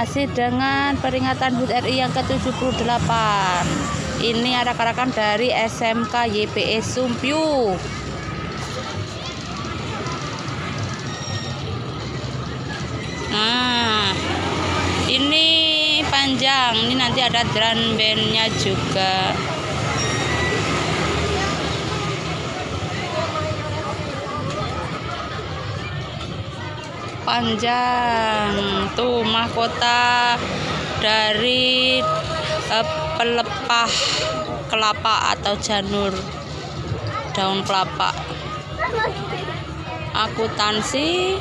masih dengan peringatan HUT RI yang ke-78 ini ada karakan dari SMK YPE Sumpyu. Nah ini panjang. Ini nanti ada drum bandnya juga panjang. Tuh mahkota dari uh, pelepah kelapa atau janur. Daun kelapa. Akuntansi.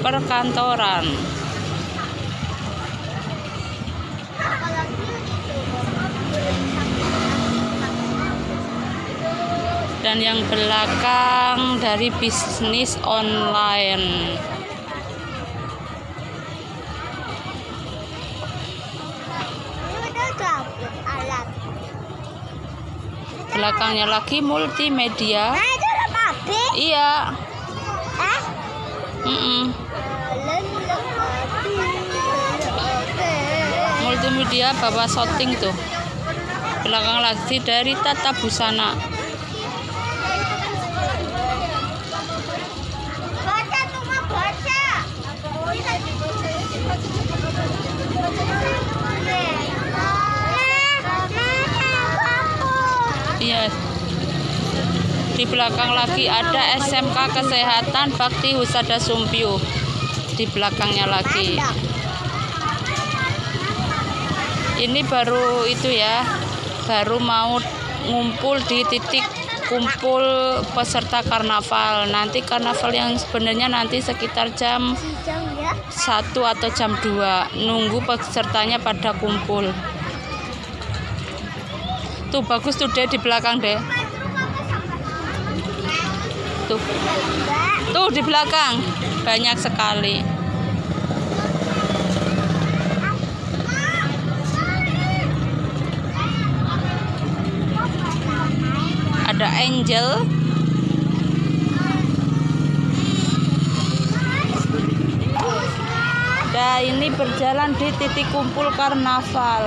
Perkantoran dan yang belakang dari bisnis online. Belakangnya lagi multimedia. Nah, itu iya. Eh? mm -mm. Multimedia bawa shooting tuh. Belakang lagi dari tata busana iya. Di belakang lagi ada SMK Kesehatan Bakti Husada Sumpyu di belakangnya lagi. Ini baru itu ya. Baru mau ngumpul di titik kumpul peserta karnaval. Nanti karnaval yang sebenarnya nanti sekitar jam. 1 atau jam 2 nunggu pesertanya pada kumpul. Tuh bagus tuh deh di belakang deh tuh. Tuh di belakang. Banyak sekali angel Nah, ini berjalan di titik kumpul karnaval.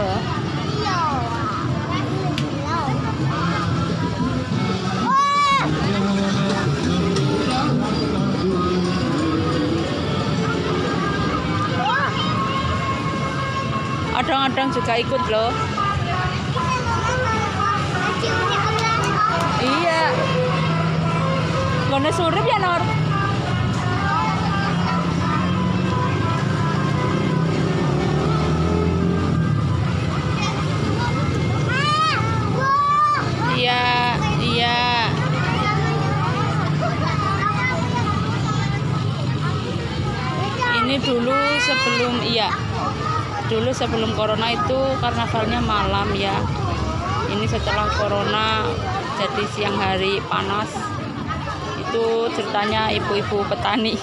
Adang-adang juga ikut loh. Mana surip ya, Nor? Iya, iya. Ini dulu sebelum iya. Dulu sebelum corona itu karnavalnya malam ya. Ini setelah corona jadi siang hari panas. Itu ceritanya ibu-ibu petani.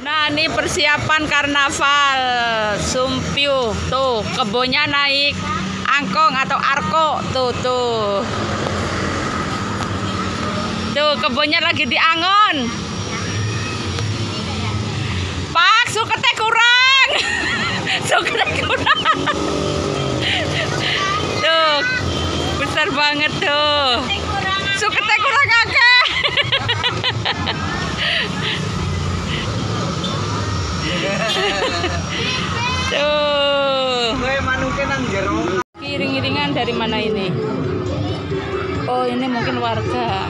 Nah, ini persiapan karnaval Sumpyu. Tuh, kebunnya naik angkong atau arko. Tuh, tuh. Tuh, kebunnya lagi diangon. Pak, suketnya kurang. suketnya kurang. tuh, besar banget tuh. Suketnya kurang akeh. Tuh. Iring-iringan dari mana ini? Oh, ini mungkin warga.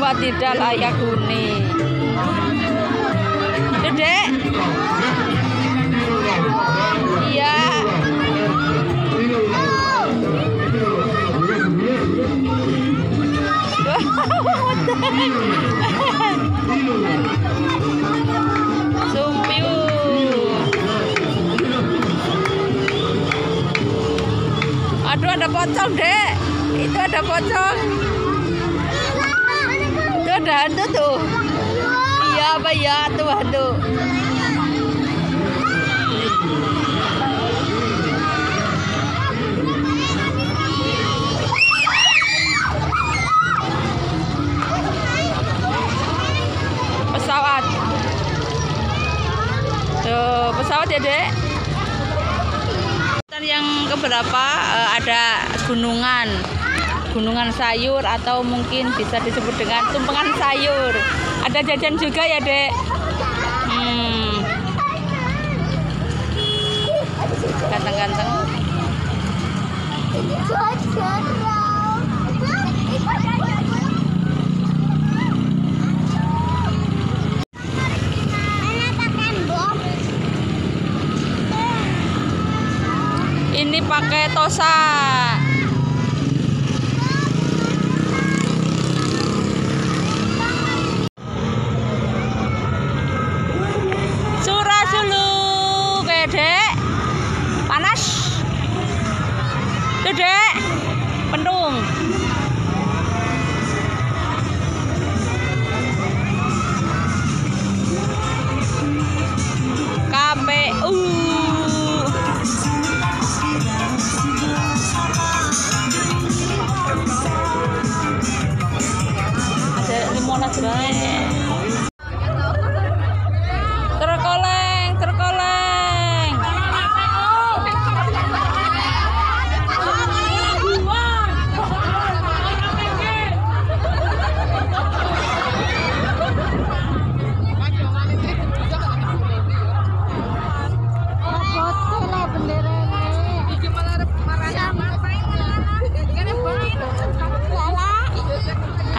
Wah, tidak layak huni. Itu, Dek. Iya. Sumpyu. pocong, Dek. Itu ada pocong. Itu ada hantu tuh. Iya apa ya tuh hantu. Pesawat. Tuh, pesawat ya, Dek. Keberapa eh, ada gunungan. Gunungan sayur atau mungkin bisa disebut dengan tumpengan sayur. Ada jajan juga ya, Dek. Hmm. Ganteng-ganteng. Ini pakai tosa. Surah dulu, Dek. Panas. Dek. Pendung.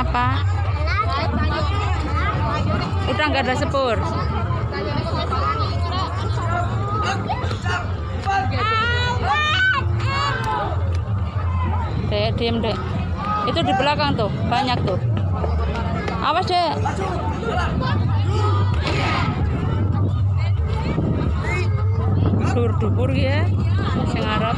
Apa? Udah nggak ada sepur. Dek, diem dek. Itu di belakang tuh, banyak tuh. Awas dek. Dur dubur ya, sing arep.